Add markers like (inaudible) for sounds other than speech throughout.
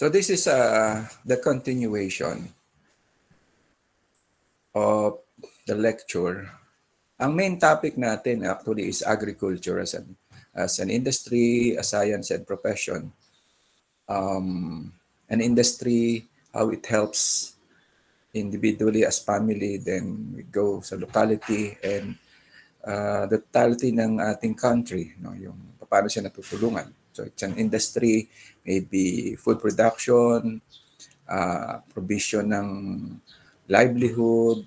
So this is uh, the continuation of the lecture. Ang main topic natin actually is agriculture as an, as an industry, a science and profession. Um, an industry, how it helps individually as family, then we go sa locality and uh, the totality ng ating country, no, yung paano siya natutulungan. So it's an industry, maybe food production, uh, provision ng livelihood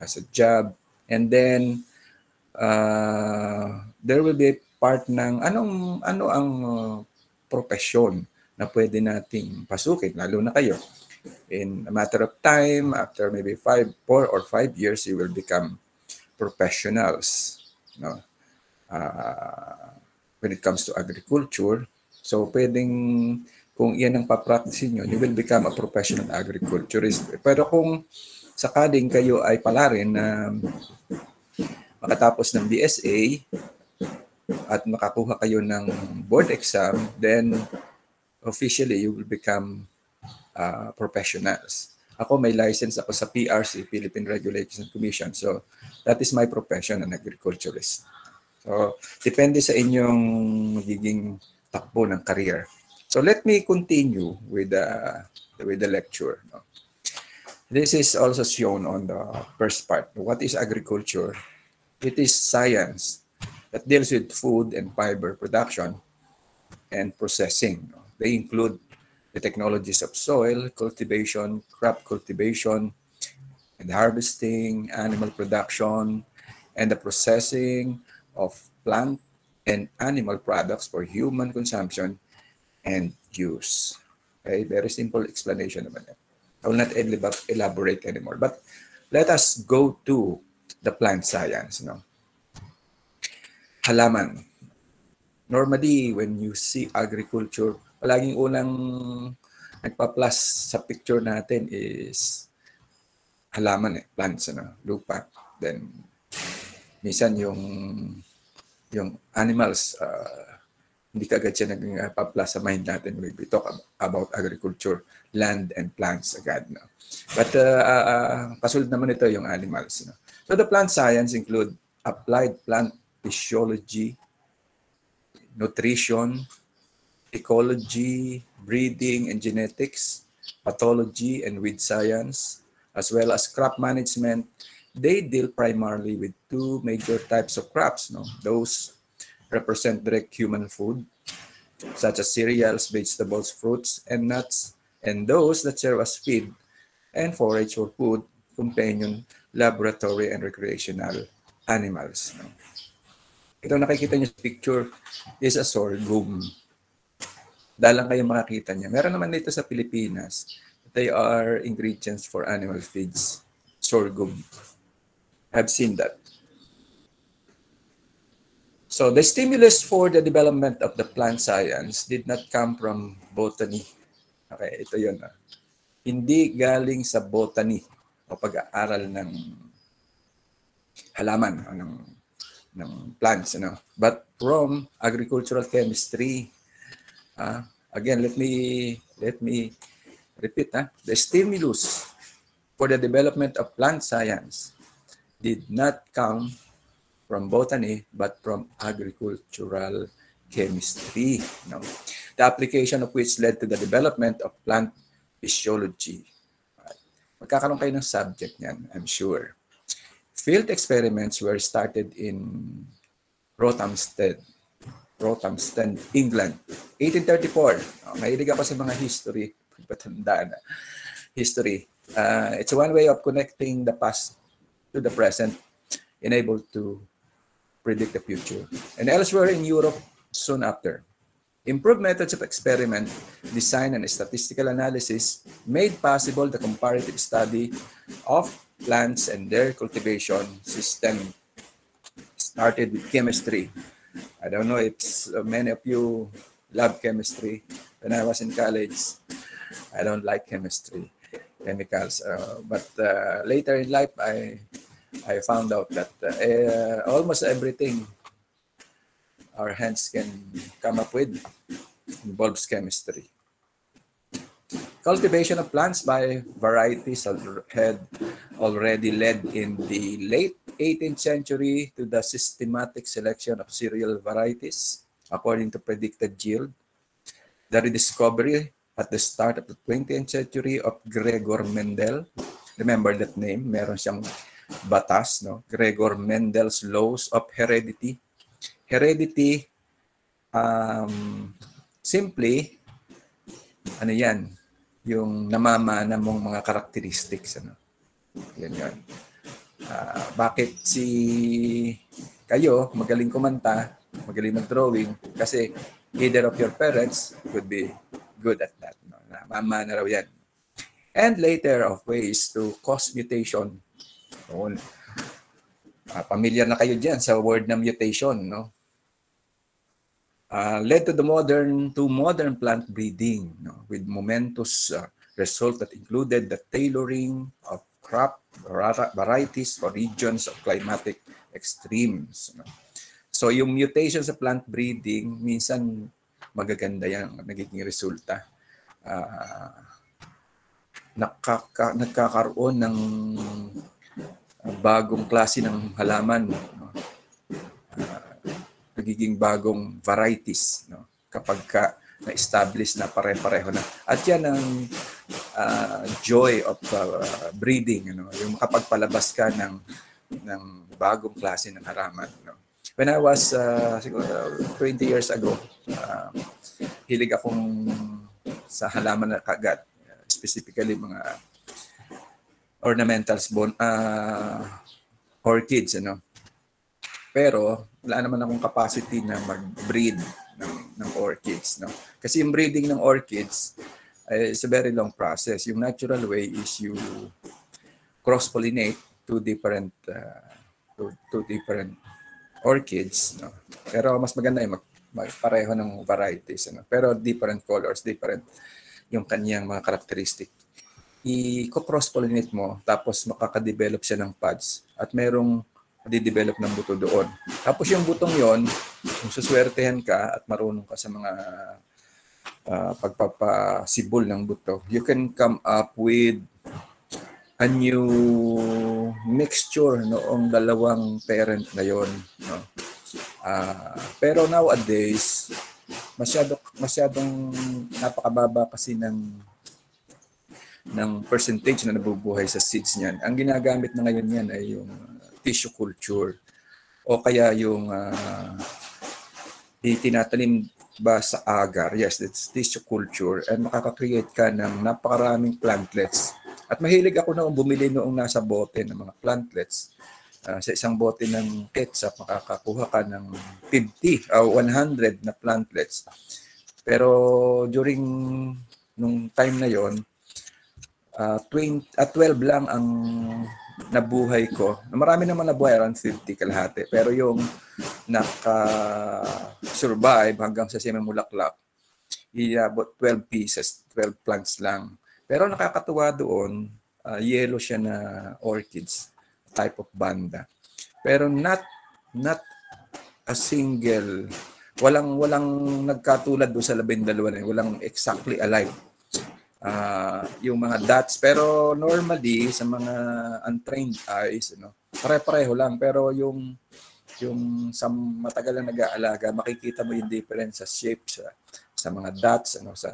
as a job, and then uh, there will be part ng anong ano ang uh, profesyon na pwede nating pasukin, lalo na kayo. In a matter of time, after maybe five, four or five years, you will become professionals. No? Uh, when it comes to agriculture. So pwedeng kung iyan ang papractice nyo, you will become a professional agriculturist. Pero kung sakaling kayo ay pala rin na makatapos ng BSA at makakuha kayo ng board exam, then officially you will become uh, professionals. Ako may license ako sa PRC, Philippine Regulation Commission. So that is my profession, an agriculturist. So, depende sa inyong magiging takbo ng career. So, let me continue with the, with the lecture. No? This is also shown on the first part. What is agriculture? It is science that deals with food and fiber production and processing. They include the technologies of soil, cultivation, crop cultivation, and harvesting, animal production, and the processing of plant and animal products for human consumption and use. Okay, very simple explanation naman. I will not elaborate anymore. But let us go to the plant science. No? Halaman. Normally, when you see agriculture, palaging unang nagpa-plus sa picture natin is halaman eh, plants, ano, lupa. Then, minsan yung yung animals, uh, hindi kagad siya nagpapla sa mind natin when we talk about agriculture, land and plants agad. No? But uh, uh, kasunod naman ito yung animals. No? So the plant science include applied plant physiology, nutrition, ecology, breeding and genetics, pathology and weed science, as well as crop management, they deal primarily with two major types of crops. No? Those represent direct human food, such as cereals, vegetables, fruits, and nuts, and those that serve as feed and forage for food, companion, laboratory, and recreational animals. No? Ito nakikita niyo sa picture is a sorghum. Dalang kayo makakita niya. Meron naman dito sa Pilipinas. They are ingredients for animal feeds. Sorghum have seen that. So the stimulus for the development of the plant science did not come from botany. Okay, ito yun. Ah. Hindi galing sa botany o pag-aaral ng halaman o ng, ng plants. Ano? But from agricultural chemistry. Uh, again, let me let me repeat. Ah. The stimulus for the development of plant science did not come from botany but from agricultural chemistry. No? The application of which led to the development of plant physiology. Magkakaroon kayo ng subject niyan, I'm sure. Field experiments were started in Rothamsted, Rothamsted, England, 1834. Oh, mahilig ako sa mga history, patanda na. History. Uh, it's one way of connecting the past to the present, enabled to predict the future. And elsewhere in Europe, soon after. Improved methods of experiment, design, and statistical analysis made possible the comparative study of plants and their cultivation system. Started with chemistry. I don't know if many of you love chemistry. When I was in college, I don't like chemistry chemicals. Uh, but uh, later in life, I I found out that uh, almost everything our hands can come up with involves chemistry. Cultivation of plants by varieties had already led in the late 18th century to the systematic selection of cereal varieties according to predicted yield. The rediscovery at the start of the 20th century of Gregor Mendel. Remember that name? Meron siyang batas, no? Gregor Mendel's laws of heredity. Heredity, um, simply, ano yan, yung namamana mong mga characteristics. Ano? Yan yan. Uh, bakit si kayo magaling kumanta, magaling mag-drawing, kasi either of your parents could be good at that. No? Namamana raw yan. And later of ways to cause mutation noon. Uh, familiar na kayo diyan sa word na mutation, no? Uh, led to the modern to modern plant breeding no? with momentous uh, result that included the tailoring of crop varieties for regions of climatic extremes. No? So yung mutation sa plant breeding, minsan magaganda yan nagiging resulta. Uh, nakaka, nagkakaroon ng bagong klase ng halaman, no? uh, nagiging bagong varieties no? kapag ka na-establish na pare-pareho na. At yan ang uh, joy of uh, breeding, ano? yung makapagpalabas ka ng, ng bagong klase ng halaman. No? When I was uh, siguro 20 years ago, uh, hilig akong sa halaman na kagat, specifically mga ornamentals, bon, uh, orchids, ano. Pero wala naman akong capacity na mag-breed ng, ng orchids, no. Kasi yung breeding ng orchids uh, is a very long process. Yung natural way is you cross-pollinate two different uh, two, two different orchids, no. Pero mas maganda yung mag, mag pareho ng varieties, ano. Pero different colors, different yung kanyang mga characteristic i-cross-pollinate mo, tapos makaka-develop siya ng pods at merong di-develop ng buto doon. Tapos yung butong yon, kung suswertehan ka at marunong ka sa mga uh, pagpapasibol ng buto, you can come up with a new mixture noong dalawang parent na yon. No? Uh, pero nowadays, masyado, masyadong napakababa kasi ng ng percentage na nabubuhay sa seeds niyan. Ang ginagamit na ngayon yan ay yung tissue culture o kaya yung uh, itinatanim ba sa agar. Yes, it's tissue culture and makaka-create ka ng napakaraming plantlets. At mahilig ako noong bumili noong nasa bote ng mga plantlets. Uh, sa isang bote ng ketchup, makakakuha ka ng 50 o uh, 100 na plantlets. Pero during nung time na yon uh, 20, uh, 12 lang ang nabuhay ko. Marami naman nabuhay, around 50 kalahati. Pero yung naka-survive hanggang sa simimulaklak, iabot 12 pieces, 12 plants lang. Pero nakakatuwa doon, uh, yellow siya na orchids, type of banda. Pero not not a single walang walang nagkatulad doon sa labindalawa na walang exactly alike uh, yung mga dots. Pero normally, sa mga untrained eyes, ano, pare-pareho lang. Pero yung yung sa matagal na nag-aalaga, makikita mo yung difference sa shape, sa, sa mga dots, ano, sa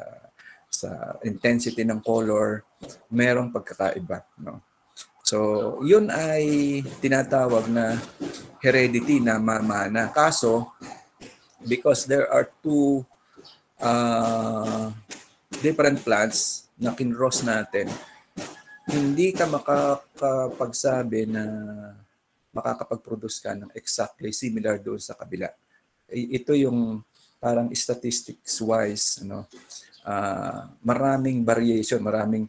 sa intensity ng color, merong pagkakaiba. No? So, yun ay tinatawag na heredity na mamana. Kaso, because there are two uh, different plants na kinross natin, hindi ka makakapagsabi na makakapag-produce ka ng exactly similar doon sa kabila. Ito yung parang statistics wise, ano, uh, maraming variation, maraming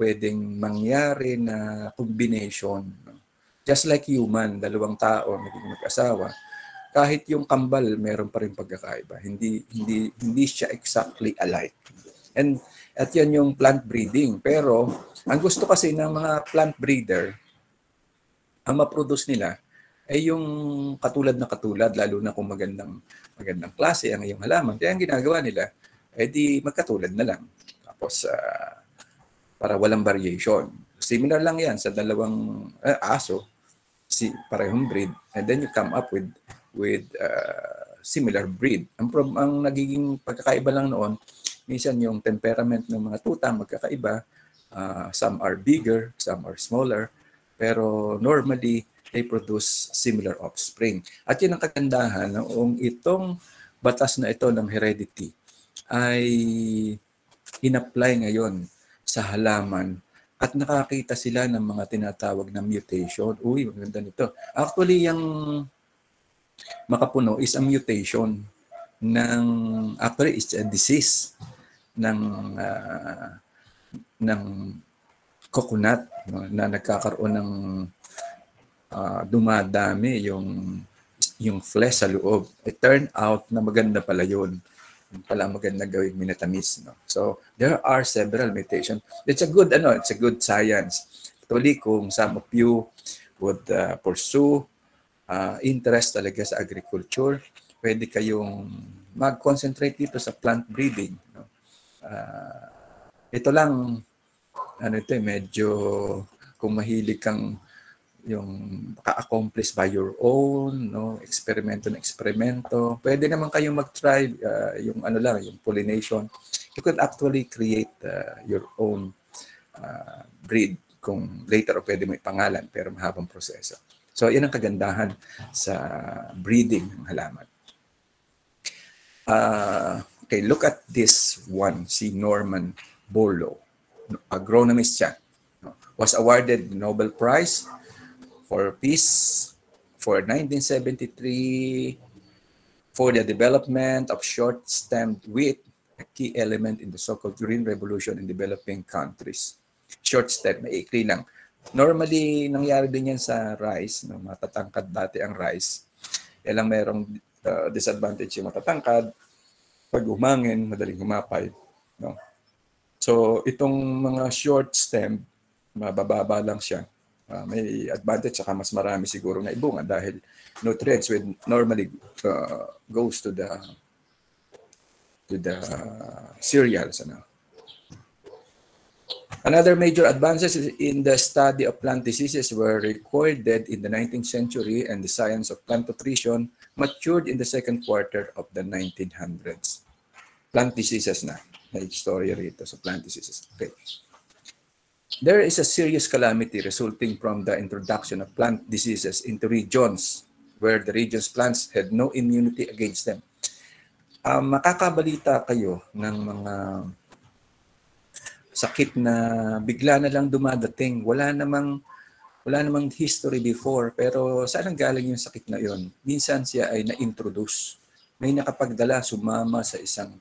pwedeng mangyari na combination. Just like human, dalawang tao naging mag-asawa, kahit yung kambal meron pa rin pagkakaiba. Hindi hindi hindi siya exactly alike. And at yan yung plant breeding. Pero ang gusto kasi ng mga plant breeder, ang ma-produce nila ay yung katulad na katulad, lalo na kung magandang, magandang klase ang iyong halaman. Kaya ang ginagawa nila, ay di magkatulad na lang. Tapos, uh, para walang variation. Similar lang yan sa dalawang uh, aso, si parehong breed, and then you come up with with uh, similar breed. Ang, prob- ang nagiging pagkakaiba lang noon, minsan yung temperament ng mga tuta magkakaiba. Uh, some are bigger, some are smaller, pero normally they produce similar offspring. At yun ang kagandahan noong itong batas na ito ng heredity ay in-apply ngayon sa halaman at nakakita sila ng mga tinatawag na mutation. Uy, maganda nito. Actually, yung makapuno is a mutation ng, actually, it's a disease ng, uh, ng coconut no, na nagkakaroon ng uh, dumadami yung yung flesh sa loob. It turned out na maganda pala yun. Pala maganda gawing minatamis. No? So, there are several mutations. It's a good, ano, it's a good science. Actually, kung some of you would uh, pursue uh, interest talaga sa agriculture, pwede kayong mag-concentrate dito sa plant breeding. No? Uh, ito lang, ano ito, eh, medyo kung mahilig kang yung ka-accomplish by your own, no, eksperimento na eksperimento. Pwede naman kayong mag-try uh, yung ano lang, yung pollination. You could actually create uh, your own uh, breed kung later o pwede mo ipangalan pero mahabang proseso. So, yan ang kagandahan sa breeding ng halaman. Uh, okay, look at this one, si Norman Borlaug. Agronomist siya. Was awarded the Nobel Prize for Peace for 1973 for the development of short-stemmed wheat, a key element in the so-called Green Revolution in developing countries. Short-stem, maikli lang. Normally, nangyari din yan sa rice. No? Matatangkad dati ang rice. Yan lang merong uh, disadvantage yung matatangkad. Pag umangin, madaling humapay. No? So, itong mga short stem, mabababa lang siya uh, may advantage saka mas marami siguro na ibunga dahil nutrients will normally uh, goes to the to the cereals ano Another major advances in the study of plant diseases were recorded in the 19th century and the science of plant nutrition matured in the second quarter of the 1900s. Plant diseases na. May story rito sa plant diseases. Okay. There is a serious calamity resulting from the introduction of plant diseases into regions where the region's plants had no immunity against them. Um, makakabalita kayo ng mga sakit na bigla na lang dumadating. Wala namang wala namang history before pero saan ang galing yung sakit na yon? Minsan siya ay na-introduce. May nakapagdala sumama sa isang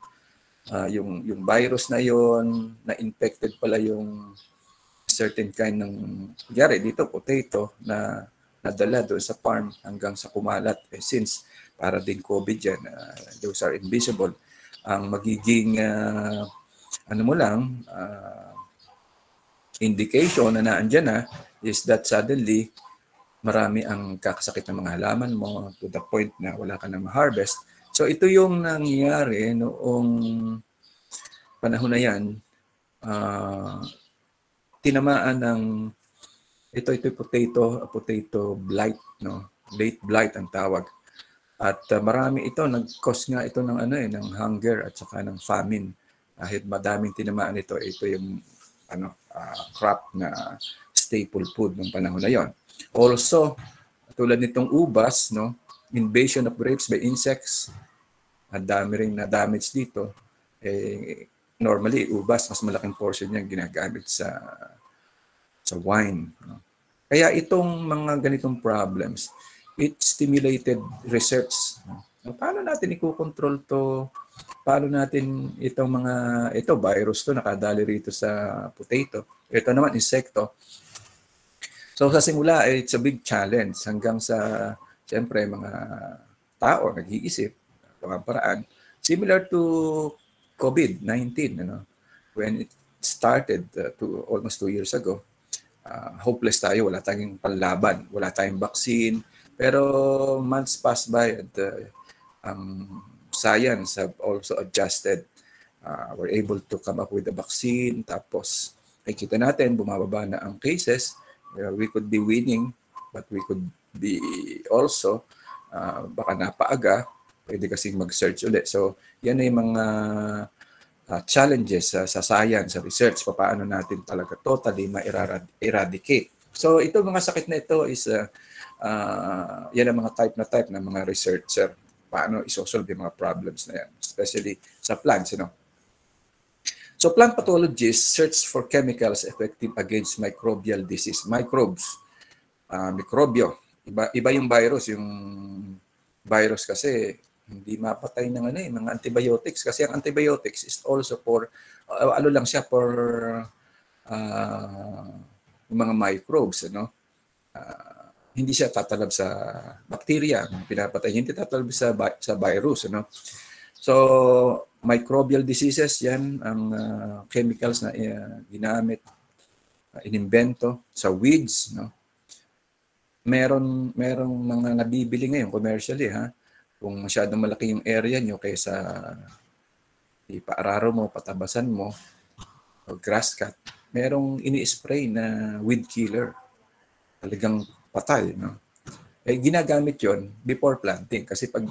uh, yung yung virus na yon, na infected pala yung certain kind ng, kunyari dito, potato na nadala doon sa farm hanggang sa kumalat. Eh, since para din COVID yan, uh, those are invisible. Ang magiging, uh, ano mo lang, uh, indication na naandyan na is that suddenly marami ang kakasakit ng mga halaman mo to the point na wala ka na ma-harvest. So ito yung nangyayari noong panahon na yan. Uh, tinamaan ng ito ito potato potato blight no? Late blight ang tawag. At uh, marami ito nag-cause nga ito ng ano eh ng hunger at saka ng famine. Kahit madaming tinamaan ito ito yung ano uh, crop na staple food ng panahon na yon. Also tulad nitong ubas no? Invasion of grapes by insects. Ang dami ring na damage dito. Eh normally ubas mas malaking portion niya ginagamit sa sa wine. No? Kaya itong mga ganitong problems, it stimulated research. No? Paano natin ikokontrol to? Paano natin itong mga, ito virus to nakadali rito sa potato. Ito naman insekto. So sa simula, it's a big challenge hanggang sa, siyempre, mga tao nag-iisip, mga paraan. Similar to COVID-19, ano, when it started uh, to, almost two years ago, uh, hopeless tayo, wala tayong panlaban, wala tayong vaccine. Pero months pass by and uh, um, science have also adjusted. Uh, we're able to come up with a vaccine. Tapos Nakikita natin, bumababa na ang cases. Uh, we could be winning, but we could be also, uh, baka napaaga, pwede kasing mag-search ulit. So, yan ay mga uh, challenges uh, sa science, sa research, paano natin talaga totally ma-eradicate. So, ito mga sakit na ito is, uh, uh, yan ang mga type na type ng mga researcher. Paano isosolve yung mga problems na yan, especially sa plants, you know. So plant pathologists search for chemicals effective against microbial disease. Microbes, uh, mikrobyo. Iba, iba yung virus. Yung virus kasi hindi mapatay ng ano eh, mga antibiotics. Kasi ang antibiotics is also for, uh, ano lang siya, for uh, mga microbes. Ano? Uh, hindi siya tatalab sa bacteria, pinapatay. Hindi tatalab sa, sa virus. Ano? So, microbial diseases, yan ang uh, chemicals na uh, ginamit, uh, inimbento sa weeds. No? Meron, merong mga nabibili ngayon commercially. Ha? Kung masyadong malaki yung area nyo kaysa ipaararo mo, patabasan mo, o grass cut, merong ini-spray na weed killer. Talagang patay. No? Eh, ginagamit yon before planting. Kasi pag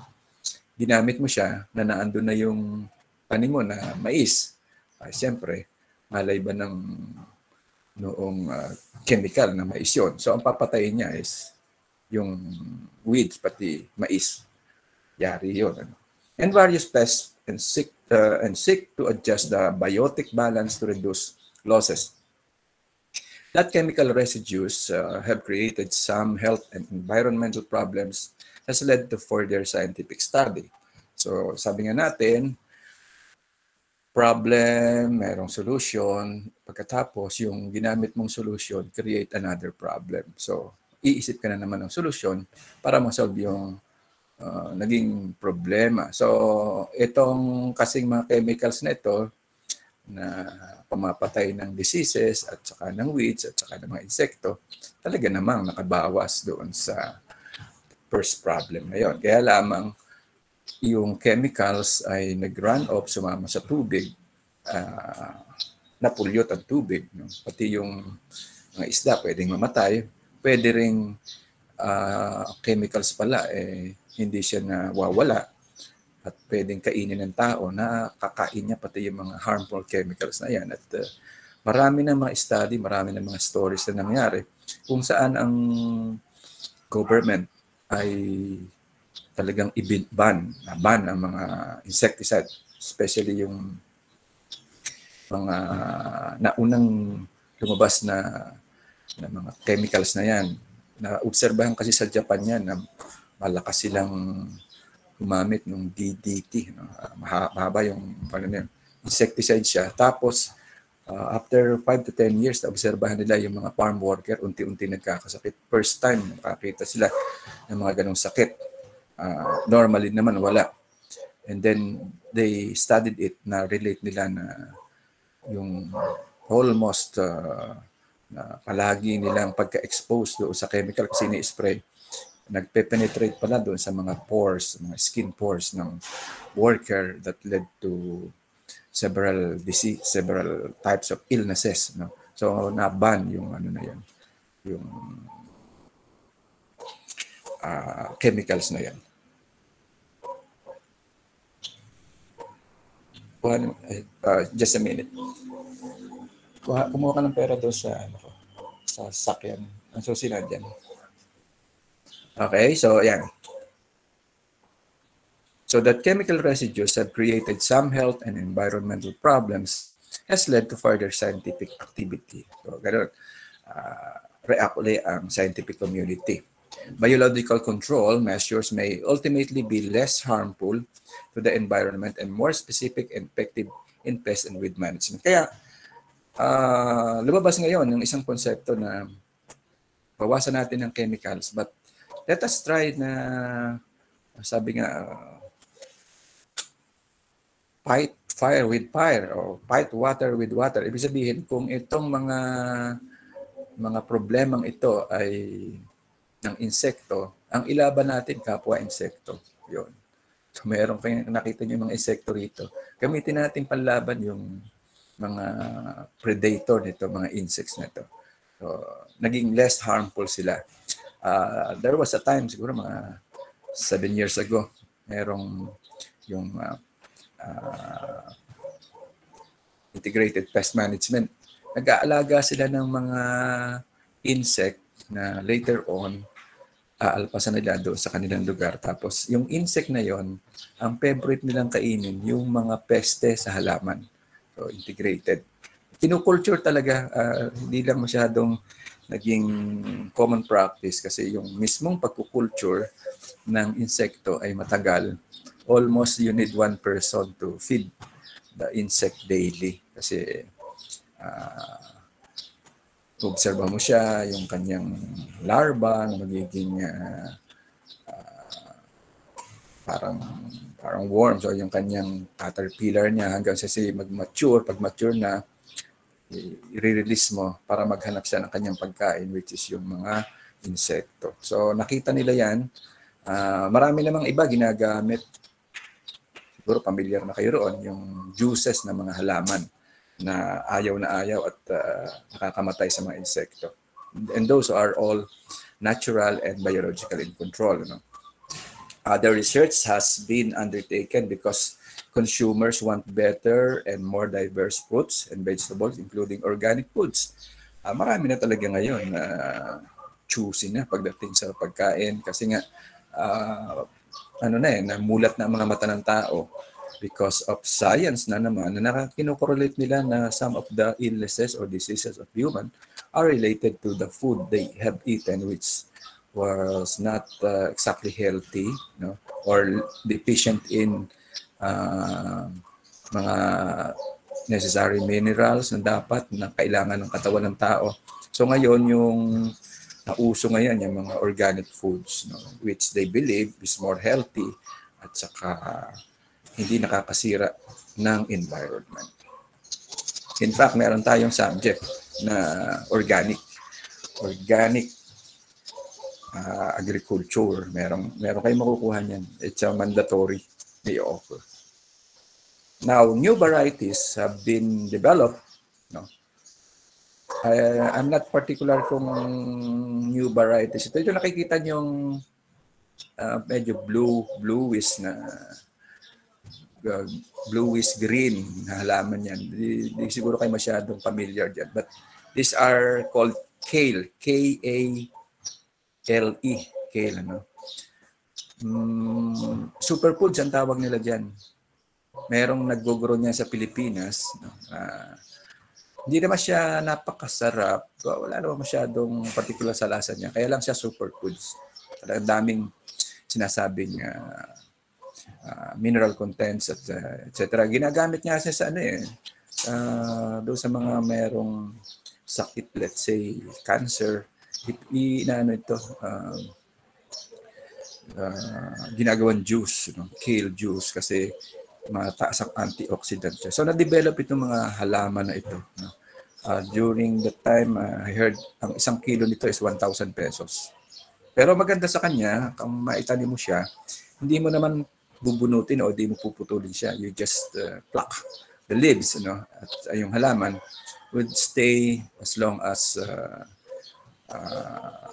ginamit mo siya na naandun na yung tanim mo na mais, ay siyempre, malay ba ng noong uh, chemical na mais yun. So, ang papatayin niya is yung weeds, pati mais. Yari yun. Ano? And various pests and seek, uh, and seek to adjust the biotic balance to reduce losses. That chemical residues uh, have created some health and environmental problems has led to further scientific study. So sabi nga natin, problem, merong solution, pagkatapos yung ginamit mong solution, create another problem. So iisip ka na naman ng solution para ma-solve yung uh, naging problema. So itong kasing mga chemicals na ito, na pamapatay ng diseases at saka ng weeds at saka ng mga insekto, talaga namang nakabawas doon sa first problem na yon. Kaya lamang yung chemicals ay nag-run off, sumama sa tubig, uh, napulyot ang tubig. No? Pati yung mga isda pwedeng mamatay, pwede ring uh, chemicals pala, eh, hindi siya nawawala at pwedeng kainin ng tao na kakain niya pati yung mga harmful chemicals na yan. At uh, marami ng mga study, marami ng mga stories na nangyari kung saan ang government ay talagang i-ban, ban ang mga insecticide, especially yung mga naunang lumabas na, na mga chemicals na yan. Na-obserbahan kasi sa Japan yan na malakas silang gumamit ng DDT. No? Mahaba yung ano yun, insecticide siya. Tapos, uh, after 5 to 10 years, obserbahan nila yung mga farm worker, unti-unti nagkakasakit. First time, nakakita sila ng mga ganong sakit. Uh, normally naman, wala. And then, they studied it na relate nila na yung almost uh, na palagi nilang pagka-expose doon sa chemical kasi ni-spray nagpe-penetrate pala doon sa mga pores, mga skin pores ng worker that led to several disease, several types of illnesses. No? So, na-ban yung ano na yan, yung uh, chemicals na yan. One, uh, just a minute. Kuha, kumuha ka ng pera doon sa, ano ko, sa sakyan. Ang susunod dyan. Okay, so yan. So that chemical residues have created some health and environmental problems has led to further scientific activity. So, ganun. Uh, react ulit ang scientific community. Biological control measures may ultimately be less harmful to the environment and more specific and effective in pest and weed management. Kaya, uh, lumabas ngayon yung isang konsepto na bawasan natin ng chemicals but let us try na sabi nga uh, fight fire with fire o fight water with water. Ibig sabihin, kung itong mga mga problemang ito ay ng insekto, ang ilaban natin kapwa insekto. Yon. So meron kayong nakita niyo mga insekto rito. Gamitin natin panlaban yung mga predator nito, mga insects na ito. So, naging less harmful sila. Uh, there was a time, siguro mga seven years ago, merong yung uh, uh, integrated pest management. Nag-aalaga sila ng mga insect na later on aalpasan nila doon sa kanilang lugar. Tapos yung insect na yon, ang favorite nilang kainin yung mga peste sa halaman. So integrated. Kinukulture talaga, uh, hindi lang masyadong naging common practice kasi yung mismong pagkukulture ng insekto ay matagal. Almost you need one person to feed the insect daily kasi uh, obserba mo siya, yung kanyang larva na magiging uh, uh, parang parang worms o yung kanyang caterpillar niya hanggang sa si mag-mature. Pag mature na, i-release mo para maghanap siya ng kanyang pagkain which is yung mga insekto. So nakita nila yan. Uh, marami namang iba ginagamit. Siguro familiar na kayo roon, yung juices ng mga halaman na ayaw na ayaw at uh, nakakamatay sa mga insekto. And those are all natural and biological in control. No? Other research has been undertaken because consumers want better and more diverse fruits and vegetables, including organic foods. Uh, marami na talaga ngayon na uh, choosy na pagdating sa pagkain kasi nga uh, ano na eh, namulat na ang mga mata ng tao because of science na naman na kinokorrelate nila na some of the illnesses or diseases of human are related to the food they have eaten which was not uh, exactly healthy no or deficient in uh, mga necessary minerals na dapat na kailangan ng katawan ng tao. So ngayon yung nauso ngayon yung mga organic foods no, which they believe is more healthy at saka hindi nakakasira ng environment. In fact, meron tayong subject na organic. Organic uh, agriculture. Meron, meron kayong makukuha niyan. It's a mandatory they offer. Now, new varieties have been developed. No? I, I'm not particular kung new varieties. Ito yung nakikita niyong uh, medyo blue, bluish na uh, bluish green na halaman yan. Di, di siguro kayo masyadong familiar dyan. But these are called kale. K-A-L-E. Kale, ano? Mm, superfoods ang tawag nila dyan. Merong nag-grow niya sa Pilipinas. No? Uh, hindi naman siya napakasarap. Wala naman masyadong particular sa lasa niya. Kaya lang siya superfoods. Ang daming sinasabing uh, uh, mineral contents at uh, etc. Ginagamit niya siya sa ano eh uh, doon sa mga merong sakit let's say cancer i, ano ito uh, uh, ginagawan juice no? kale juice kasi mataas ang antioxidant siya. So na-develop itong mga halaman na ito no? uh, during the time uh, I heard ang isang kilo nito is 1,000 pesos. Pero maganda sa kanya, kung maitanim mo siya, hindi mo naman bubunutin o di mo puputulin siya. You just uh, pluck the leaves, you know, at uh, yung halaman would stay as long as uh, uh,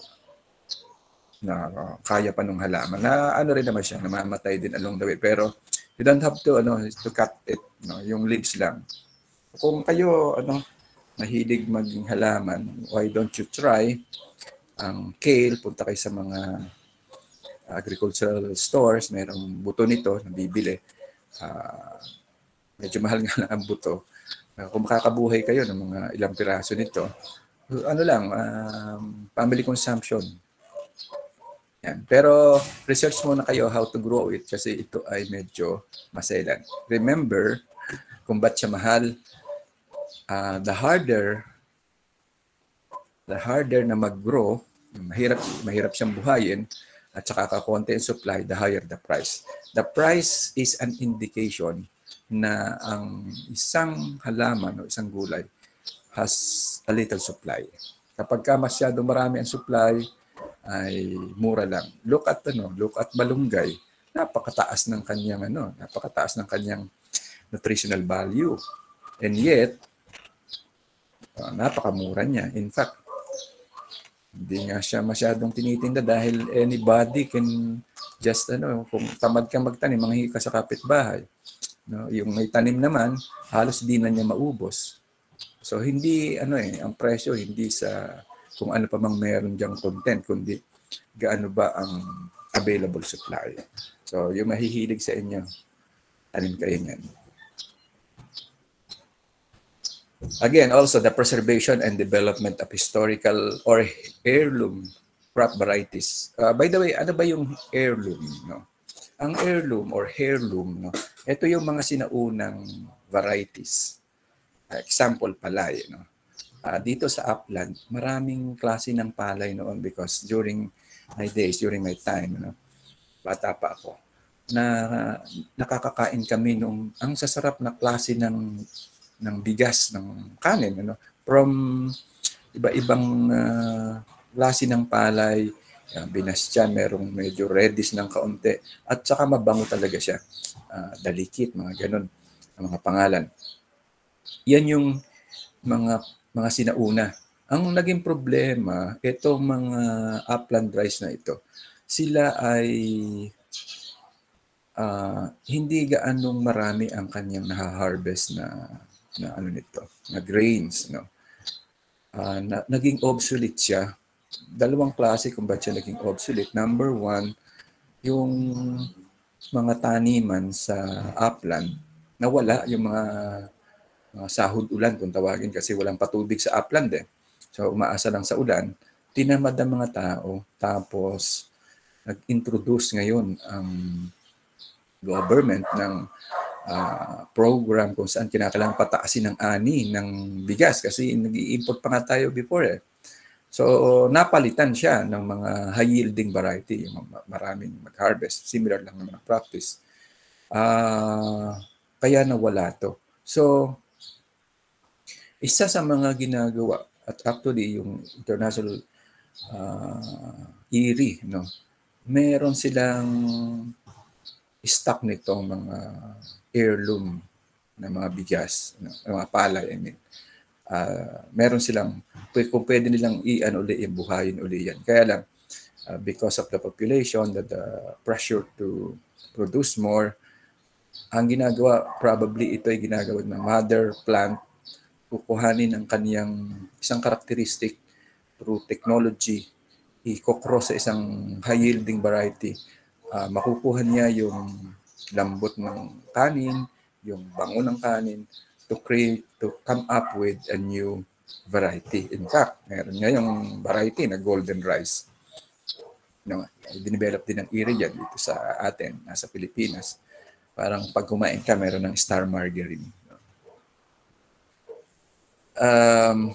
na uh, kaya pa ng halaman. Na ano rin naman siya, namamatay din along the way. Pero you don't have to ano to cut it, no, yung leaves lang. Kung kayo ano mahilig maging halaman, why don't you try ang kale, punta kayo sa mga agricultural stores, mayroong buto nito na bibili. Uh, medyo mahal nga lang ang buto. Uh, kung makakabuhay kayo ng mga ilang piraso nito, ano lang, um, family consumption. Yan. Pero research muna kayo how to grow it kasi ito ay medyo maselan. Remember, kung ba't siya mahal, uh, the harder the harder na mag-grow, mahirap mahirap siyang buhayin, at saka kakonti ang supply, the higher the price. The price is an indication na ang isang halaman o isang gulay has a little supply. Kapag ka masyado marami ang supply, ay mura lang. Look at ano, look at malunggay. Napakataas ng kanyang ano, napakataas ng kanyang nutritional value. And yet, Uh, napakamura niya. In fact, hindi nga siya masyadong tinitinda dahil anybody can just ano, kung tamad ka magtanim, manghingi ka sa kapitbahay. No, yung may tanim naman, halos di na niya maubos. So hindi ano eh, ang presyo hindi sa kung ano pa mang meron diyang content, kundi gaano ba ang available supply. So yung mahihilig sa inyo, tanim kayo niyan. Again, also the preservation and development of historical or heirloom crop varieties. Uh, by the way, ano ba yung heirloom? No? Ang heirloom or heirloom, no? ito yung mga sinaunang varieties. Uh, example, palay. No? Uh, dito sa upland, maraming klase ng palay noon because during my days, during my time, no? bata pa ako, na nakakakain kami nung ang sasarap na klase ng ng bigas, ng kanin, ano, from iba-ibang uh, klase ng palay, uh, binasyan, merong medyo reddish ng kaunti, at saka mabango talaga siya. Uh, dalikit, mga ganun, ang mga pangalan. Yan yung mga mga sinauna. Ang naging problema, itong mga upland rice na ito, sila ay uh, hindi gaanong marami ang kanyang naha-harvest na na ano nito, na grains, no. Uh, na, naging obsolete siya. Dalawang klase kung ba't siya naging obsolete. Number one, yung mga taniman sa upland, nawala yung mga, mga sahod ulan kung tawagin kasi walang patubig sa upland eh. So umaasa lang sa ulan. Tinamad ang mga tao. Tapos nag-introduce ngayon ang government ng uh, program kung saan kinakailangan pataasin ng ani ng bigas kasi nag-i-import pa nga tayo before eh. So napalitan siya ng mga high yielding variety, yung maraming mag-harvest. Similar lang naman ang practice. Uh, kaya nawala to. So isa sa mga ginagawa at actually yung international uh, IRI, no, meron silang stock nitong mga heirloom na mga bigas, no, mga palay, I mean. Uh, meron silang, kung pwede nilang i-ano uli, buhayin uli yan. Kaya lang, uh, because of the population, that the pressure to produce more, ang ginagawa, probably ito ay ginagawa ng mother plant, kukuhanin ang kaniyang isang karakteristic through technology, i-cross sa isang high-yielding variety. Uh, makukuha niya yung lambot ng kanin, yung bango ng kanin, to create, to come up with a new variety. In fact, meron nga yung variety na golden rice. No, dinevelop din ng yan dito sa atin, nasa Pilipinas. Parang pag kumain ka, meron ng star margarine. Um,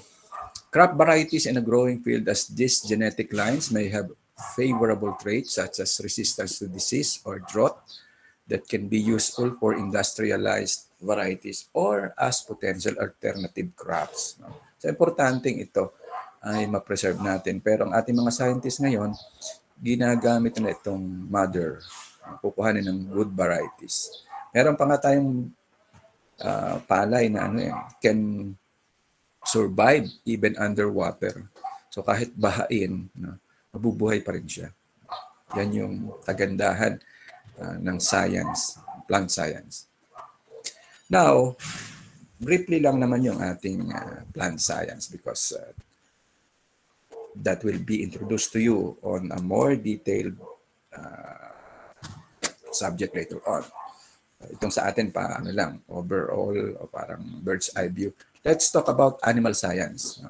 crop varieties in a growing field as these genetic lines may have favorable traits such as resistance to disease or drought, that can be useful for industrialized varieties or as potential alternative crops. No? So, importanteng ito ay ma-preserve natin. Pero ang ating mga scientists ngayon, ginagamit na itong mother. Kukuhanin ng good varieties. Meron pa nga tayong uh, palay na ano yan, can survive even underwater. So kahit bahain, no, mabubuhay pa rin siya. Yan yung kagandahan uh, ng science, plant science. Now, briefly lang naman yung ating uh, plant science because uh, that will be introduced to you on a more detailed uh, subject later on. Itong sa atin pa, ano lang, overall, o parang bird's eye view. Let's talk about animal science.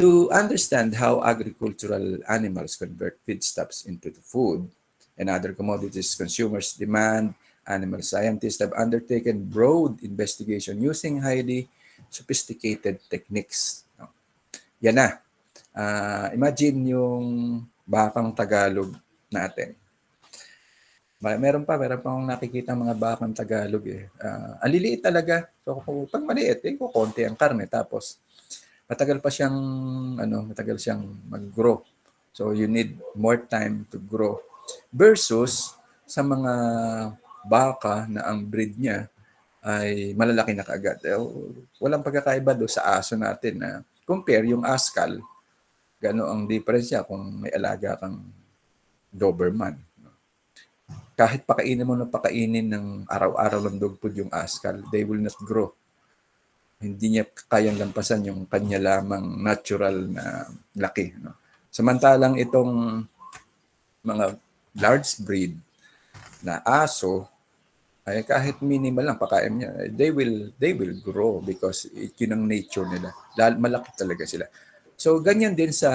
To understand how agricultural animals convert feedstuffs into food, and other commodities consumers demand, animal scientists have undertaken broad investigation using highly sophisticated techniques. Yan na. Uh, imagine yung bakang Tagalog natin. Meron pa, meron pa akong nakikita mga bakang Tagalog eh. Uh, ang liliit talaga. So kung pag maliit, eh, konti ang karne. Tapos, matagal pa siyang, ano, matagal siyang mag-grow. So you need more time to grow versus sa mga baka na ang breed niya ay malalaki na kaagad. Eh, walang pagkakaiba do sa aso natin na compare yung askal, gano ang difference niya kung may alaga kang Doberman. Kahit pakainin mo na pakainin ng araw-araw ng dog food yung askal, they will not grow. Hindi niya kayang lampasan yung kanya lamang natural na laki. No? Samantalang itong mga large breed na aso, ay kahit minimal lang pakain niya, they will they will grow because yun ang nature nila. Lal, malaki talaga sila. So ganyan din sa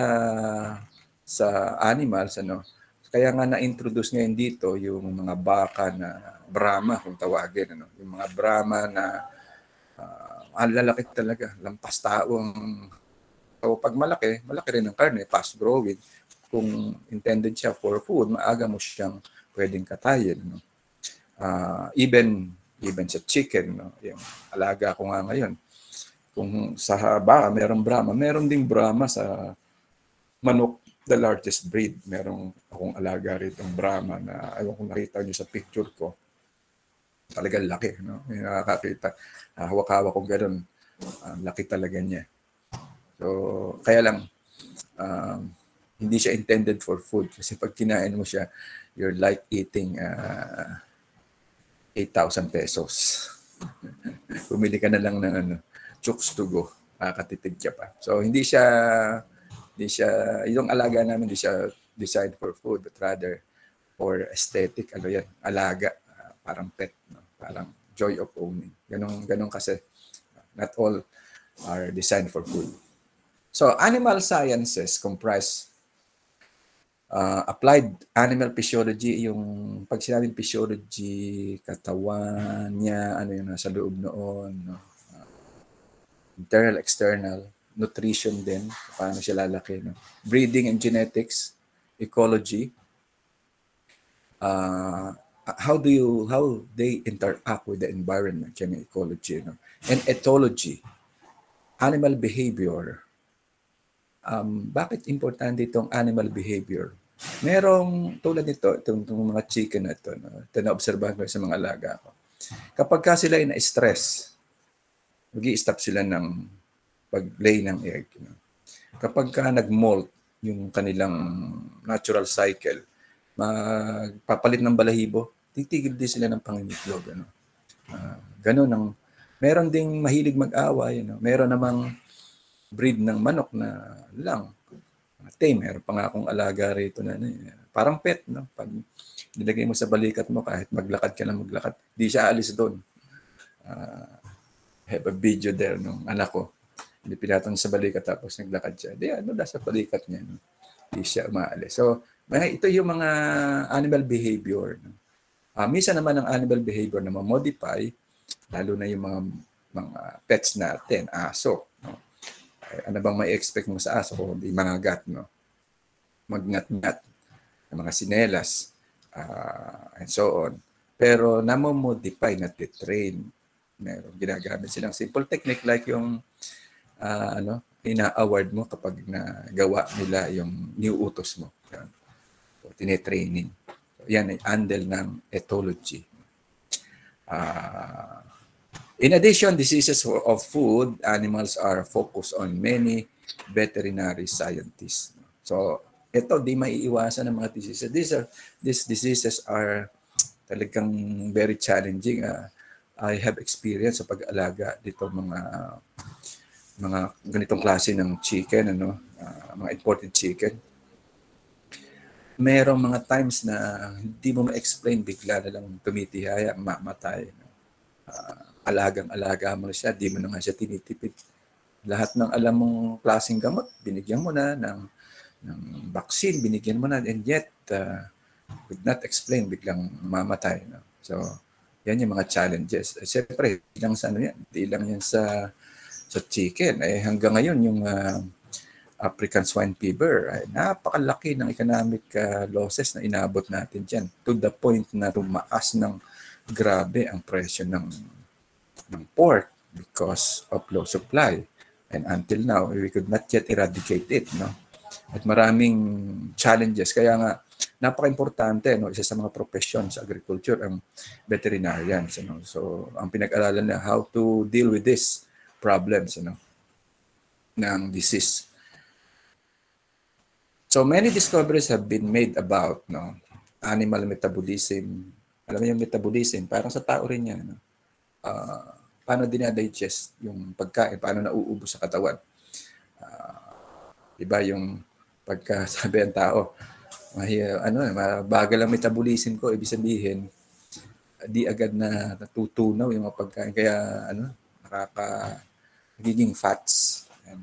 sa animals ano. Kaya nga na-introduce ngayon dito yung mga baka na Brahma kung tawagin ano. Yung mga Brahma na uh, ang lalaki talaga, lampas tao ang So pag malaki, malaki rin ang karne, fast growing. Kung intended siya for food, maaga mo siyang pwedeng katayin. No? uh, even even sa chicken, no? yung alaga ko nga ngayon. Kung sa baka merong Brahma, meron ding Brahma sa manok, the largest breed. Merong akong alaga rito ng Brahma na ayaw kung nakita niyo sa picture ko. Talagang laki, no? May nakakakita. Uh, hawak-hawak ko gano'n. Uh, laki talaga niya. So, kaya lang, um, hindi siya intended for food. Kasi pag kinain mo siya, you're like eating uh, 8,000 pesos. (laughs) Bumili ka na lang ng ano, chooks to go. Makakatipid ka pa. So, hindi siya, hindi siya, yung alaga namin, hindi siya designed for food, but rather for aesthetic, ano yan, alaga, uh, parang pet, no? parang joy of owning. Ganong, ganong kasi, not all are designed for food. So, animal sciences comprise uh, applied animal physiology, yung pag sinabing physiology, katawan niya, ano yung nasa loob noon, no? uh, internal, external, nutrition din, paano siya lalaki, no? breeding and genetics, ecology, uh, how do you, how they interact with the environment, yan ecology, no? and ethology, animal behavior, um, bakit importante itong animal behavior? Merong tulad nito, itong, itong mga chicken na ito, no? ito na-obserbahan ko sa mga alaga ko. Kapag ka sila ay na-stress, mag stop sila ng pag-lay ng egg. Kapag ka nag-molt yung kanilang natural cycle, magpapalit ng balahibo, titigil din sila ng pangingitlog. Ano? Uh, ganun ang meron ding mahilig mag-away, know? meron namang breed ng manok na lang. Tame, meron pa nga akong alaga rito na, eh, parang pet, no? Pag nilagay mo sa balikat mo, kahit maglakad ka lang maglakad, di siya alis doon. Uh, have a video there nung anak ko. Pinatan sa balikat tapos naglakad siya. Di ano, nasa balikat niya. No? Di siya umaalis. So, ito yung mga animal behavior. No? Uh, minsan naman ang animal behavior na ma-modify, lalo na yung mga mga pets natin, aso. No? ano bang may expect mo sa aso kung hindi mangagat, no? Magngat-ngat, ng mga sinelas, uh, and so on. Pero namomodify na train Meron ginagamit silang simple technique like yung uh, ano, ina-award mo kapag nagawa nila yung new utos mo. Yan. So, tinetraining. So, yan ay handle ng ethology. Uh, In addition, diseases of food, animals are focused on many veterinary scientists. So, ito, di maiiwasan ng mga diseases. These, are, these diseases are talagang very challenging. Uh, I have experience sa pag-alaga dito mga mga ganitong klase ng chicken, ano, uh, mga imported chicken. Merong mga times na hindi mo ma-explain, bigla na lang tumitihaya, mamatay. Uh, alagang-alaga mo na siya, di mo na nga siya tinitipid. Lahat ng alam mong klaseng gamot, binigyan mo na ng, ng vaccine, binigyan mo na, and yet, uh, could not explain, biglang mamatay. No? So, yan yung mga challenges. Eh, Siyempre, lang sa ano yan, di lang yan sa sa chicken. Eh, hanggang ngayon, yung uh, African swine fever, ay napakalaki ng economic uh, losses na inabot natin dyan to the point na tumaas ng grabe ang presyo ng ng pork because of low supply. And until now, we could not yet eradicate it. No? At maraming challenges. Kaya nga, napaka-importante, no? isa sa mga profession sa agriculture, ang veterinarians. Ano? So, ang pinag-aralan na how to deal with this problems ano? ng disease. So, many discoveries have been made about no? animal metabolism. Alam mo yung metabolism, parang sa tao rin yan. No? Uh, paano dinadigest yung pagkain, paano nauubos sa katawan. Uh, iba yung pagka (laughs) sabi ang tao, may, ano, bagal ang metabolism ko, ibig sabihin, di agad na natutunaw yung mga pagkain. Kaya, ano, nakaka, nagiging fats. Yan.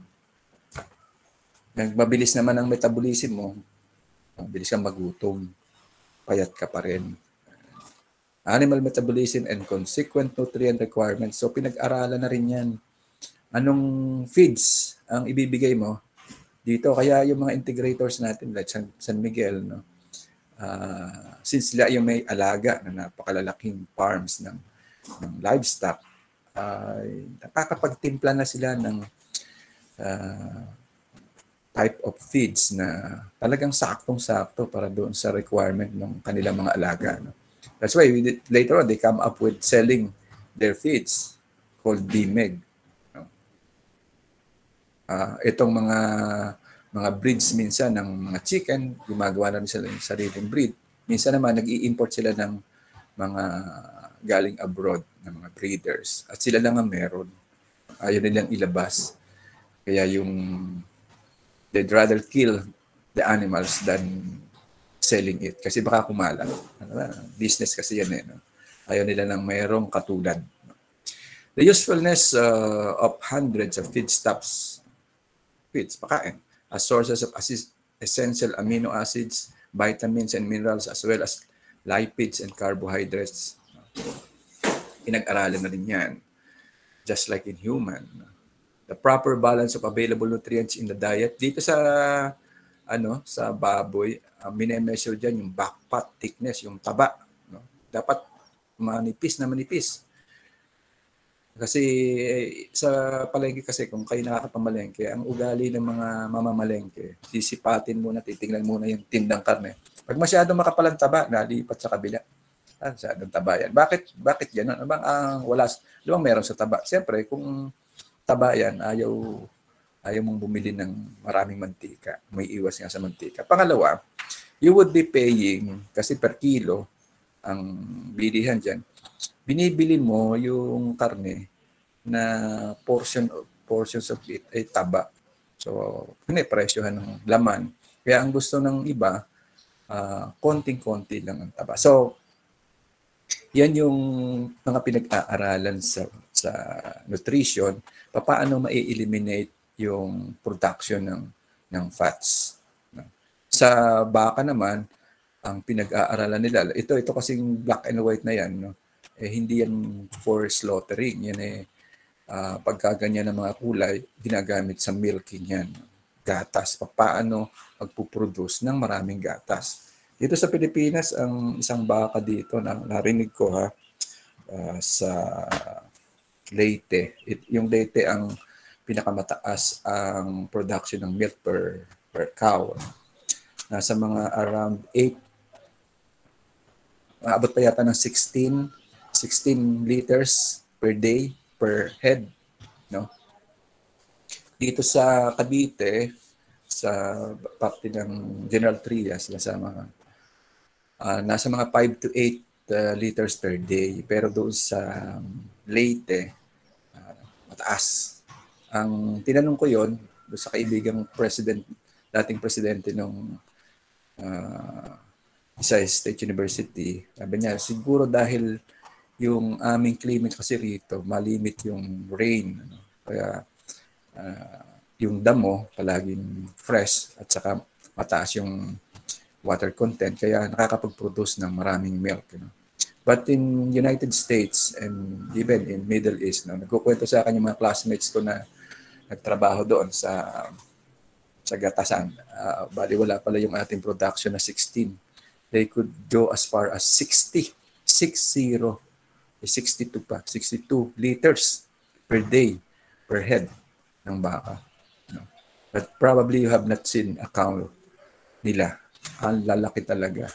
Nagmabilis naman ang metabolism mo, mabilis kang magutom, payat ka pa rin. Animal metabolism and consequent nutrient requirements. So, pinag-aralan na rin yan. Anong feeds ang ibibigay mo dito. Kaya yung mga integrators natin like San, San Miguel, no, uh, since sila yung may alaga na napakalalaking farms ng, ng livestock, uh, nakakapagtimpla na sila ng uh, type of feeds na talagang saktong-sakto para doon sa requirement ng kanilang mga alaga. No? That's why we did, later on, they come up with selling their feeds called BMEG uh, itong mga mga breeds minsan ng mga chicken, gumagawa na sila ng sariling breed. Minsan naman nag-i-import sila ng mga galing abroad ng mga breeders. At sila lang ang meron. Ayaw nilang ilabas. Kaya yung they'd rather kill the animals than selling it. Kasi baka kumalang. Ano Business kasi yan eh. No? Ayaw nila ng mayroong katulad. The usefulness uh, of hundreds of feedstuffs feeds, pakain, as sources of essential amino acids, vitamins and minerals, as well as lipids and carbohydrates. Pinag-aralan na rin yan. Just like in human. The proper balance of available nutrients in the diet. Dito sa ano sa baboy, uh, minemeasure dyan yung backpot thickness, yung taba. No? Dapat manipis na manipis. Kasi sa palengke kasi kung kayo nakakapamalengke, ang ugali ng mga mamamalengke, sisipatin muna, titingnan muna yung tindang karne. Pag masyado makapalang taba, nalipat sa kabila. Ah, masyadong taba yan. Bakit, bakit yan? Ano bang ang uh, wala, di bang meron sa taba? Siyempre, kung taba yan, ayaw, ayaw mong bumili ng maraming mantika. May iwas nga sa mantika. Pangalawa, you would be paying, kasi per kilo, ang bilihan dyan, binibili mo yung karne na portion of, portions of it ay taba. So, pinipresyohan ng laman. Kaya ang gusto ng iba, uh, konting-konti lang ang taba. So, yan yung mga pinag-aaralan sa, sa nutrition, paano ma-eliminate yung production ng, ng fats. Sa baka naman, ang pinag-aaralan nila, ito, ito kasing black and white na yan, no? eh, hindi yan for slaughtering. Yan eh, uh, pagka ganyan ng mga kulay, ginagamit sa milking yan. Gatas. Paano magpuproduce ng maraming gatas. Dito sa Pilipinas, ang isang baka dito, na narinig ko ha, uh, sa Leyte. It, yung Leyte ang pinakamataas ang production ng milk per, per cow. Nasa mga around 8 abot pa yata ng 16 16 liters per day per head no dito sa Cavite sa parte ng General Trias nasa mga uh, nasa mga 5 to 8 uh, ah, liters per day pero doon sa Leyte uh, mataas ang tinanong ko yon doon sa kaibigang president dating presidente ng uh, isa State University sabi niya siguro dahil yung aming climate kasi rito, malimit yung rain. Ano? Kaya uh, yung damo palaging fresh at saka mataas yung water content kaya nakakapag-produce ng maraming milk. You know? But in United States and even in Middle East, no, nagkukwento sa akin yung mga classmates ko na nagtrabaho doon sa sa gatasan. Uh, bali wala pala yung ating production na 16. They could go as far as 60. 60 62 pa, 62 liters per day per head ng baka. No? But probably you have not seen a cow nila ang lalaki talaga.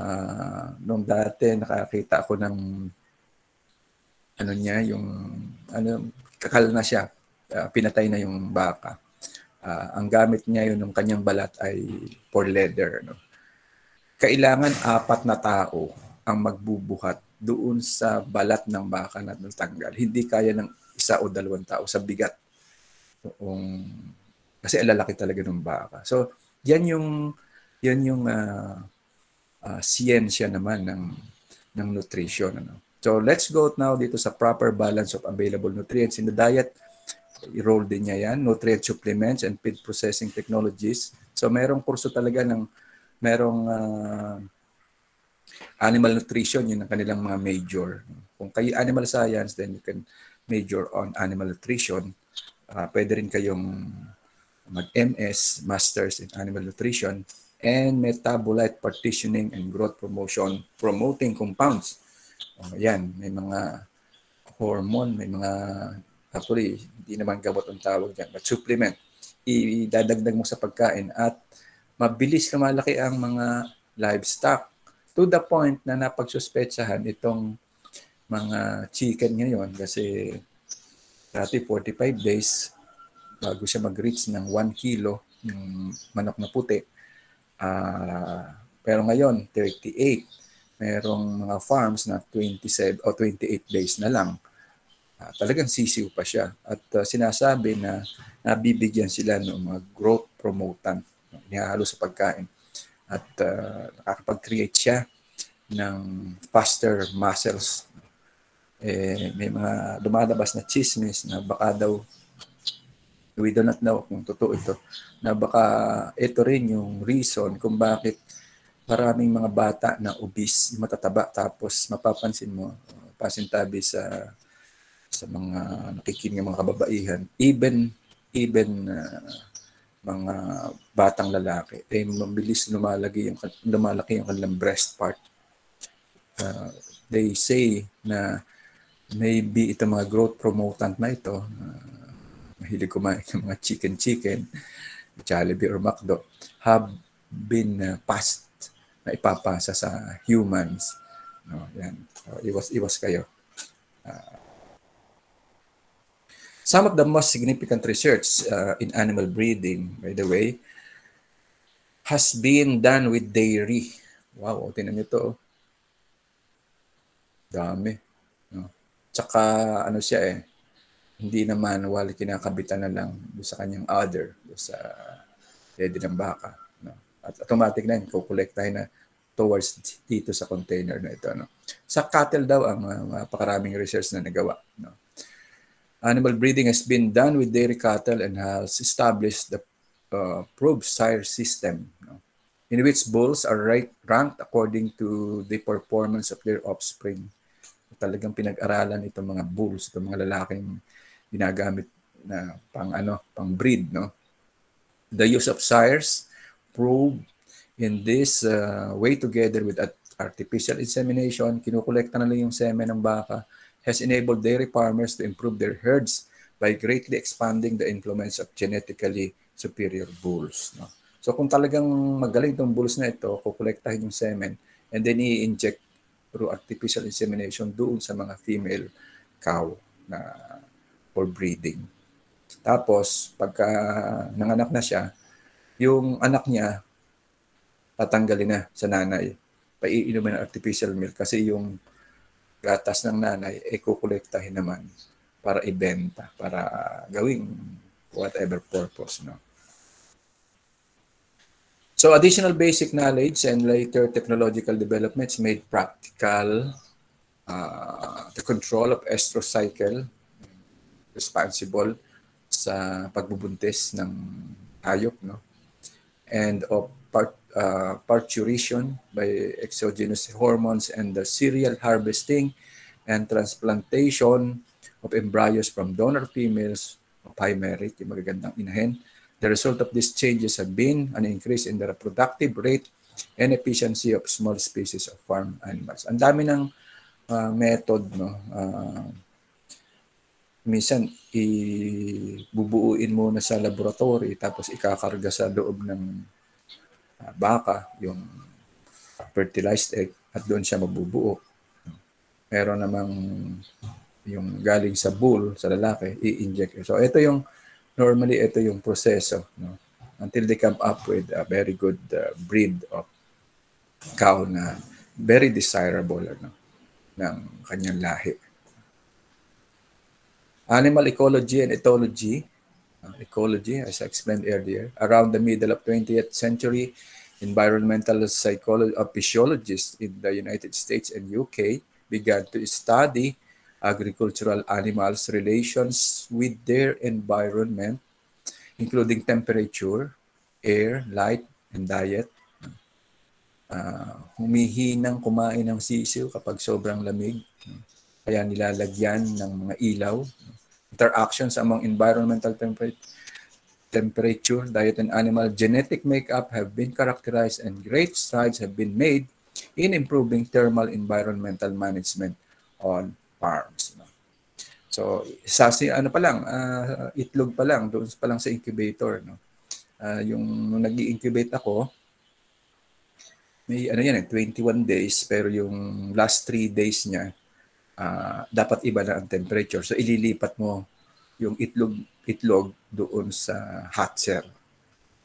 Uh, nung dati nakakita ako ng ano niya, yung ano, kakal na siya. Uh, pinatay na yung baka. Uh, ang gamit niya yun ng kanyang balat ay for leather. No? Kailangan apat na tao ang magbubuhat doon sa balat ng baka na natanggal. Hindi kaya ng isa o dalawang tao sa bigat. Noong, kasi alalaki talaga ng baka. So, yan yung yan yung uh, uh, siyensya naman ng ng nutrition ano. So let's go now dito sa proper balance of available nutrients in the diet. I-roll din niya yan, nutrient supplements and feed processing technologies. So merong kurso talaga ng merong uh, animal nutrition, yun ang kanilang mga major. Kung kayo animal science, then you can major on animal nutrition. Uh, pwede rin kayong mag-MS, Masters in Animal Nutrition, and Metabolite Partitioning and Growth Promotion Promoting Compounds Oh, yan, may mga hormone, may mga, actually, hindi naman gamot ang tawag dyan, but supplement. Idadagdag mo sa pagkain at mabilis lumalaki ang mga livestock to the point na napagsuspetsahan itong mga chicken ngayon kasi dati 45 days bago siya mag-reach ng 1 kilo yung manok na puti. Uh, pero ngayon, 38 merong mga farms na 27 o 28 days na lang. Uh, talagang sisiw pa siya. At uh, sinasabi na nabibigyan sila ng mga growth promotant. Nihalo sa pagkain. At uh, nakakapag-create siya ng faster muscles. Eh, may mga lumalabas na chismis na baka daw we do not know kung totoo ito na baka ito rin yung reason kung bakit maraming mga bata na obese, matataba, tapos mapapansin mo, pasintabi sa sa mga nakikinig mga kababaihan, even even uh, mga batang lalaki, ay mabilis lumalaki yung, lumalaki yung kanilang breast part. Uh, they say na maybe ito mga growth promotant na ito, uh, mahilig kumain ng mga chicken-chicken, Jollibee or McDo, have been uh, passed na ipapasa sa humans. No, yan. So, iwas iwas kayo. Uh, some of the most significant research uh, in animal breeding, by the way, has been done with dairy. Wow, tinan niyo to. Oh. Dami. No? Tsaka ano siya eh, hindi naman wali kinakabitan na lang sa kanyang other, sa dede ng baka. At automatic na yun, kukolektahin na towards dito sa container na ito. No? Sa cattle daw ang uh, napakaraming research na nagawa. No? Animal breeding has been done with dairy cattle and has established the uh, probe sire system no? in which bulls are right, ranked according to the performance of their offspring. Talagang pinag-aralan itong mga bulls, itong mga lalaking ginagamit na pang ano, pang breed, no? The use of sires probe in this uh, way together with artificial insemination, kinukolekta na lang yung semen ng baka, has enabled dairy farmers to improve their herds by greatly expanding the influence of genetically superior bulls. No? So kung talagang magaling itong bulls na ito, kukolektahin yung semen and then i-inject through artificial insemination doon sa mga female cow na for breeding. Tapos, pagka nanganak na siya, yung anak niya, tatanggalin na sa nanay. Paiinumin ng artificial milk kasi yung gatas ng nanay, e eh, kukolektahin naman para ibenta, para gawing whatever purpose. No? So additional basic knowledge and later technological developments made practical uh, the control of estrous cycle responsible sa pagbubuntis ng hayop no and of part, uh, parturition by exogenous hormones and the serial harvesting and transplantation of embryos from donor females of high merit, yung magagandang inahin. The result of these changes have been an increase in the reproductive rate and efficiency of small species of farm animals. Ang dami ng uh, method, no? Uh, minsan ibubuuin mo na sa laboratory tapos ikakarga sa loob ng uh, baka, yung fertilized egg, at doon siya mabubuo. Meron namang yung galing sa bull, sa lalaki, i-inject. So ito yung, normally ito yung proseso. No? Until they come up with a very good uh, breed of cow na very desirable ano, ng kanyang lahi. Animal ecology and ethology uh, ecology, as I explained earlier. Around the middle of 20th century, environmental psychology, uh, physiologists in the United States and UK began to study agricultural animals' relations with their environment, including temperature, air, light, and diet. Uh, humihinang kumain ng sisiw kapag sobrang lamig. Kaya nilalagyan ng mga ilaw interactions among environmental temperature, temperature, diet, and animal genetic makeup have been characterized and great strides have been made in improving thermal environmental management on farms. So, sa ano pa lang, uh, itlog pa lang, doon pa lang sa incubator, no. Uh, yung nung nag-incubate ako, may ano yan, 21 eh, days, pero yung last 3 days niya, uh, dapat iba na ang temperature. So ililipat mo yung itlog itlog doon sa hot.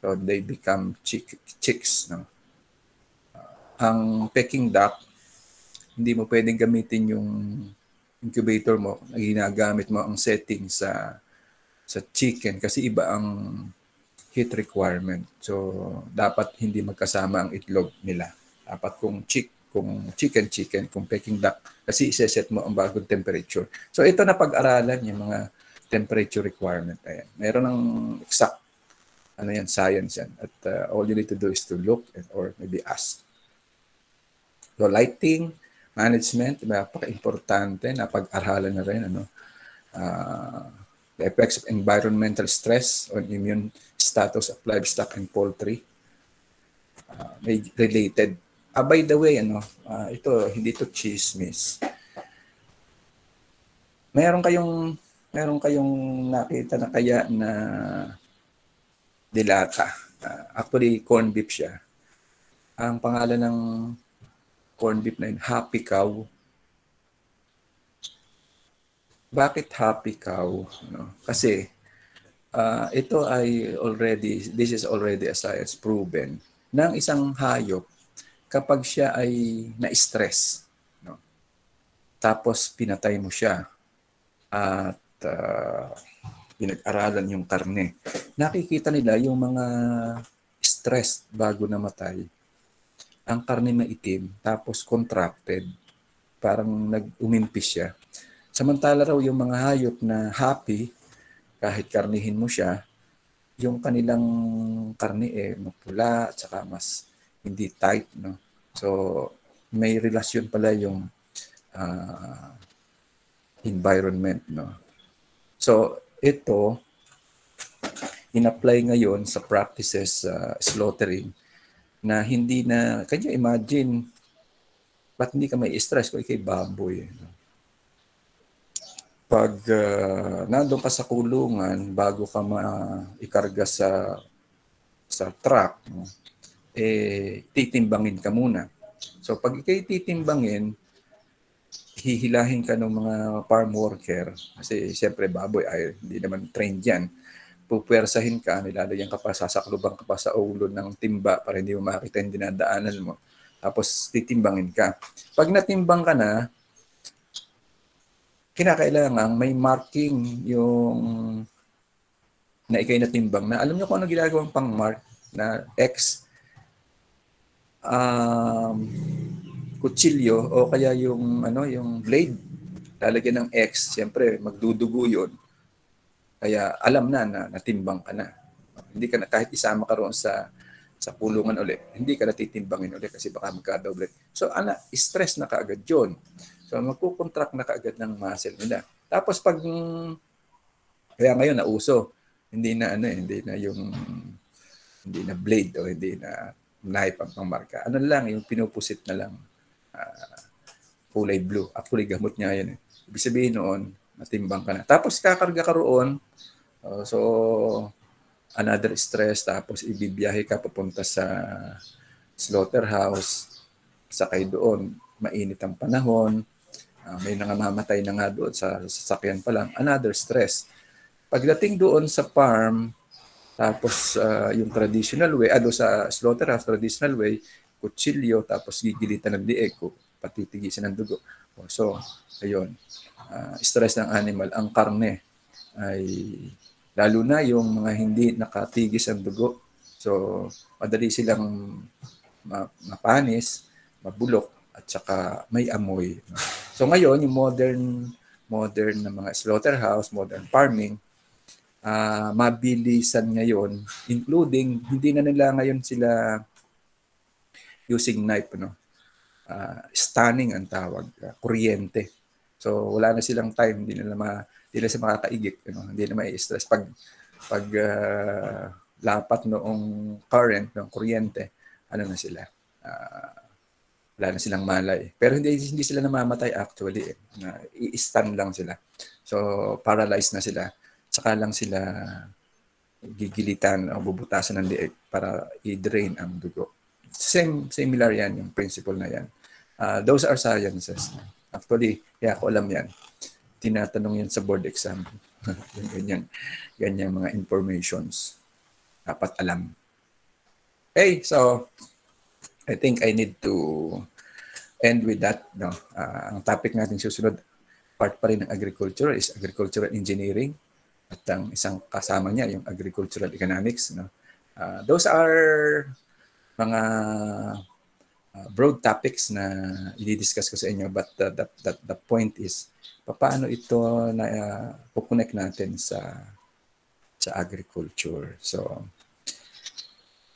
So they become chick, chicks. No? Uh, ang Peking duck, hindi mo pwedeng gamitin yung incubator mo. Ginagamit mo ang setting sa sa chicken kasi iba ang heat requirement. So, dapat hindi magkasama ang itlog nila. Dapat kung chick kung chicken chicken, kung peking duck, kasi iseset mo ang bagong temperature. So ito na pag-aralan yung mga temperature requirement. Ayan. Meron ng exact ano yan, science yan. At uh, all you need to do is to look and, or maybe ask. So lighting, management, napaka-importante na pag-aralan na rin. Ano? Uh, the effects of environmental stress on immune status of livestock and poultry. Uh, related Ah, by the way, ano, uh, ito, hindi to chismis. Meron kayong, meron kayong nakita na kaya na dilata. Uh, actually, corn beef siya. Ang pangalan ng corn beef na yun, Happy Cow. Bakit Happy Cow? No? Kasi, uh, ito ay already, this is already a science proven, ng isang hayop kapag siya ay na-stress, no? tapos pinatay mo siya at uh, pinag-aralan yung karne, nakikita nila yung mga stress bago namatay. Ang karne maitim, tapos contracted, parang nag-umimpis siya. Samantala raw yung mga hayop na happy, kahit karnihin mo siya, yung kanilang karne eh mapula at saka mas hindi tight no So, may relasyon pala yung uh, environment. No? So, ito, in-apply ngayon sa practices uh, slaughtering na hindi na, kanya imagine, ba't hindi ka may stress kung ikay baboy? No? Pag uh, nandun ka sa kulungan, bago ka maikarga sa sa truck, no? Eh, titimbangin ka muna. So pag ikay titimbangin, hihilahin ka ng mga farm worker kasi siyempre baboy ay hindi naman trained yan. Pupwersahin ka, nilalagyan ka pa, sasakluban ka pa sa ulo ng timba para hindi mo makita yung dinadaanan mo. Tapos titimbangin ka. Pag natimbang ka na, kinakailangan may marking yung na ikay natimbang na alam niyo kung ano ginagawang pang mark na X um, kutsilyo o kaya yung ano yung blade lalagyan ng X, siyempre magdudugo 'yon. Kaya alam na na natimbang ka na. Hindi ka na kahit isama ka roon sa sa pulungan ulit, hindi ka natitimbangin ulit kasi baka magka-double. So ana, stress na kaagad 'yon. So magko-contract na kaagad ng muscle nila. Tapos pag kaya ngayon nauso, hindi na ano eh, hindi na yung hindi na blade o hindi na knife ang pangmarka. Ano lang, yung pinupusit na lang. Uh, kulay blue. Actually, gamot niya yan. Eh. Ibig sabihin noon, matimbang ka na. Tapos kakarga ka roon. Uh, so, another stress, tapos ibibiyahe ka papunta sa slaughterhouse, sakay doon, mainit ang panahon, uh, may nangangamatay na nga doon sa sasakyan pa lang, another stress. Pagdating doon sa farm, tapos uh, yung traditional way, ah, sa slaughterhouse, traditional way, kutsilyo, tapos gigilitan ng lieg ko, patitigisan ng dugo. So, ayun, uh, stress ng animal. Ang karne ay, lalo na yung mga hindi nakatigis ang dugo. So, madali silang mapanis, mabulok, at saka may amoy. So ngayon, yung modern modern na mga slaughterhouse, modern farming, uh, mabilisan ngayon, including, hindi na nila ngayon sila using knife, no? Uh, stunning ang tawag, uh, kuryente. So wala na silang time, hindi nila ma, hindi na sila makakaigit, you know? hindi na may stress pag pag uh, lapat noong current ng kuryente, ano na sila? Uh, wala na silang malay. Pero hindi hindi sila namamatay actually. Eh. Na i-stun lang sila. So paralyzed na sila saka lang sila gigilitan o bubutasan ng liig para i-drain ang dugo. Same, similar yan, yung principle na yan. Uh, those are sciences. Actually, kaya ako alam yan. Tinatanong yan sa board exam. (laughs) ganyan, ganyan mga informations. Dapat alam. Okay, so I think I need to end with that. No? Uh, ang topic natin susunod, part pa rin ng agriculture is agricultural engineering. At ang isang kasama niya, yung agricultural economics. No? Uh, those are mga uh, broad topics na i-discuss ko sa inyo. But the, the, the, the point is, paano ito na uh, connect natin sa sa agriculture. So,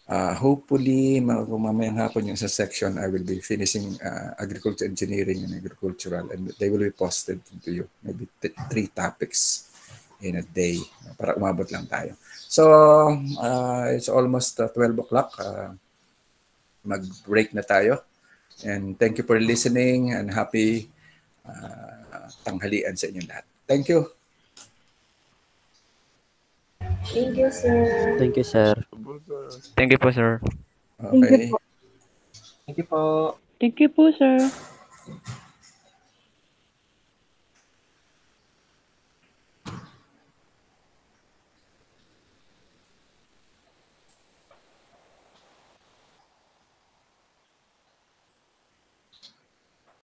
uh, hopefully, mamayang hapon yung sa section, I will be finishing uh, agriculture engineering and agricultural and they will be posted to you. Maybe three topics in a day para umabot lang tayo. So, uh, it's almost uh, 12 o'clock. Uh, mag-break na tayo. And thank you for listening and happy uh, tanghalian sa inyong lahat. Thank you. Thank you, sir. Thank you, sir. Thank you po, sir. Okay. Thank you po. Thank you po, sir.